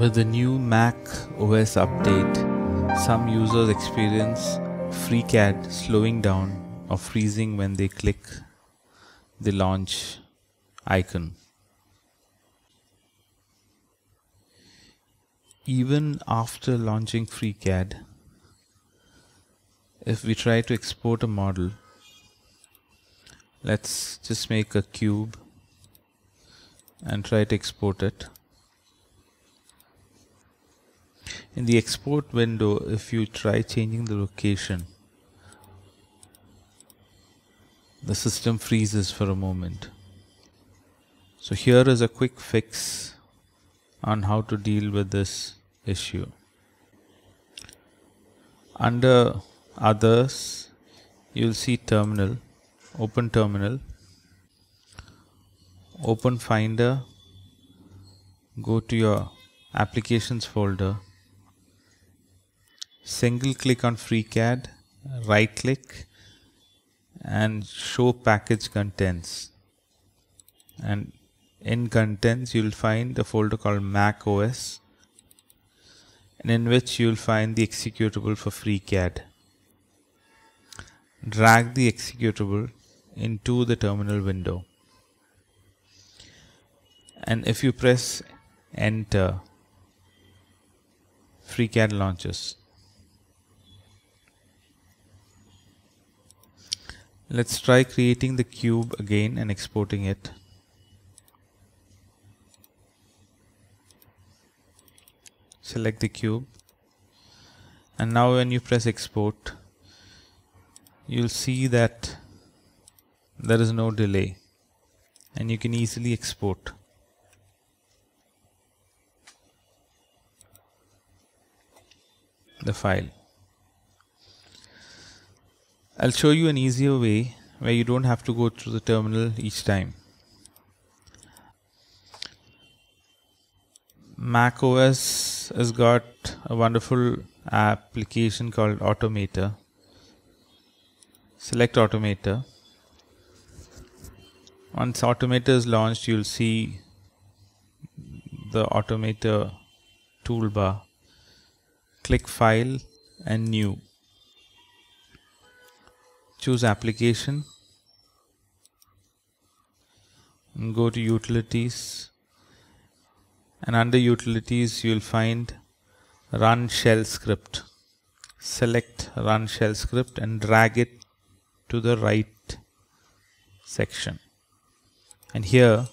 With the new Mac OS update, some users experience FreeCAD slowing down or freezing when they click the launch icon. Even after launching FreeCAD, if we try to export a model, let's just make a cube and try to export it. In the export window, if you try changing the location, the system freezes for a moment. So here is a quick fix on how to deal with this issue. Under others, you'll see terminal, open terminal, open finder, go to your applications folder single click on FreeCAD, right click and show package contents. And in contents you'll find a folder called Mac OS and in which you'll find the executable for FreeCAD. Drag the executable into the terminal window. And if you press enter, FreeCAD launches. Let's try creating the cube again and exporting it. Select the cube and now when you press export you'll see that there is no delay and you can easily export. the file. I'll show you an easier way where you don't have to go through the terminal each time. Mac OS has got a wonderful application called Automator. Select Automator. Once Automator is launched, you'll see the Automator toolbar. Click File and New choose application go to utilities and under utilities you will find run shell script. Select run shell script and drag it to the right section. And here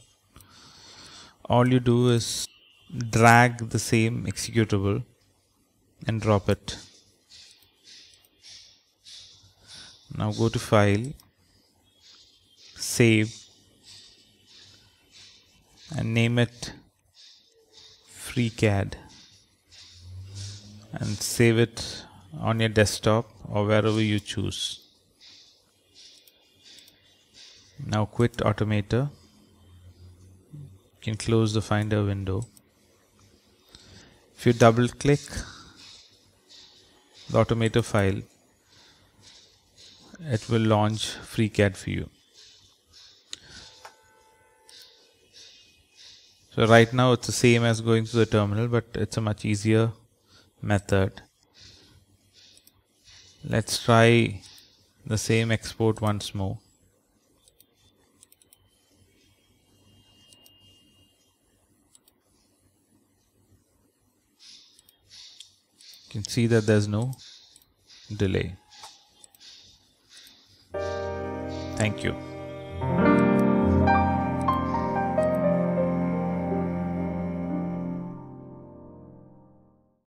all you do is drag the same executable and drop it now go to file save and name it FreeCAD. And save it on your desktop or wherever you choose. Now quit automator. You can close the finder window. If you double click the automator file it will launch FreeCAD for you. So right now it's the same as going to the terminal but it's a much easier method. Let's try the same export once more. You can see that there's no delay. Thank you